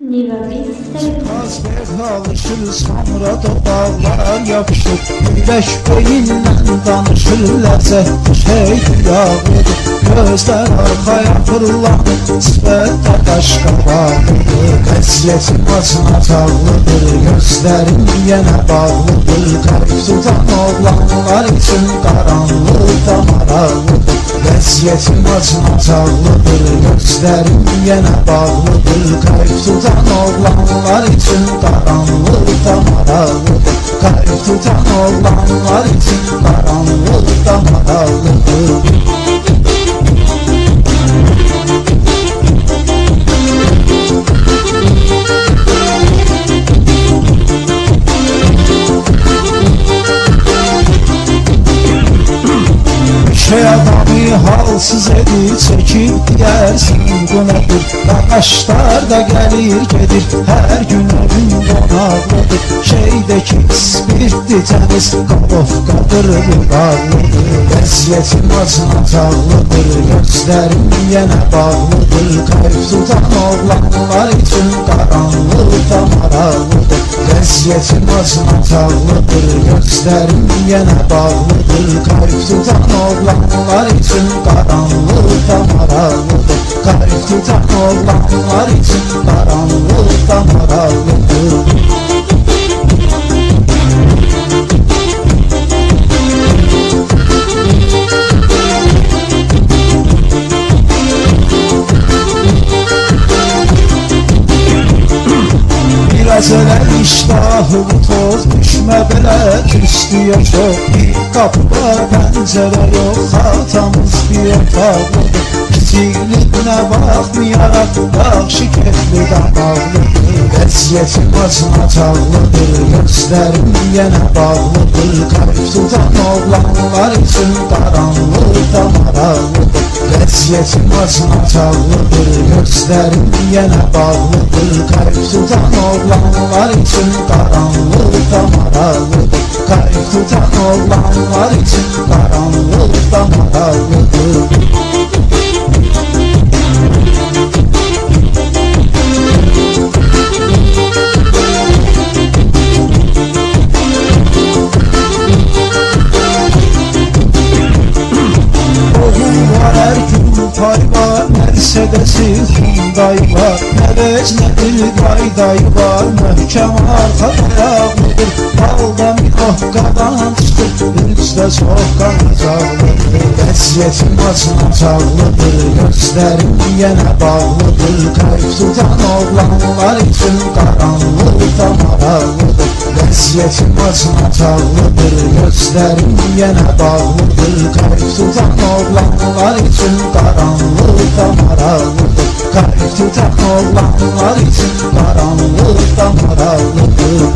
Niva Vista. Azbek alışır sonra dodaqlar yapışır. Güləş beyinlə danışır ləzzətli şeydir yağlıdır Gözlər arxaya fırlan, sifətdə qaşqa bağlıdır Qəziyyətim acınacaqlıdır, gözlərim yenə bağlıdır. Qərib tutan oğlanlar üçün qaranlıqda maraqlıdır Vəziyyətim acınacaqlıdır, gözlərim yenə bağlıdır. Qərib tutan oğlanlar üçün qaranlıqda maraqlıdır Qərib tutan oğlanlar üçün qaranlıqda Şey adamı halsız edip çekip diyersin bu nedir Arkadaşlar da gelir gelir. Her gün evin konaklıdır Şeydeki ispirti temiz kavufkadır bağlıdır Vəziyyətim acınacaqlıdır gözlərim yenə bağlıdır. Qayıb tutan oğlanlar üçün qaranlıqda maraqlıdır Vəziyyətim acınacaqlıdır gözlərim yenə bağlıdır. Qayıb tutan oğlanlar üçün qaranlıqda maraqlıdır Qayıb tutan oğlanlar üçün qaranlıqda maraqlıdır Elə iştahım toz düşmə belə küstüyə çox Qapı var, pəncərə yox, xatamız bir otaqlıdır Kiçikliyinə baxmayaraq, yaxşı kefli damaqlıdır Vəziyyətim acınacaqlıdır, gözlərim yenə bağlıdır Qayıb tutan oğlanlar üçün qaranlıqda maraqlıdır Vəziyyətim acınacaqlıdır, gözlərim yenə bağlıdır. Qayıb tutan oğlanlar üçün qaranlıqda Mercedes'i Hyundai var Ne vec ne bir gayday var Möhkem arka dayaklıdır Dalda mihokkadan çıkır Üstte çok kanacaklıdır Vəziyyətim acınacaqlıdır Gözlərim yenə bağlıdır. Qayıb tutan oğlanlar üçün qaranlıqda maraqlıdır Vəziyyətim acınacaqlıdır Gözlərim yenə bağlıdır Qayıb tutan oğlanlar üçün qaranlıqda oğlanlar üçün qaranlıqda maraqlıdır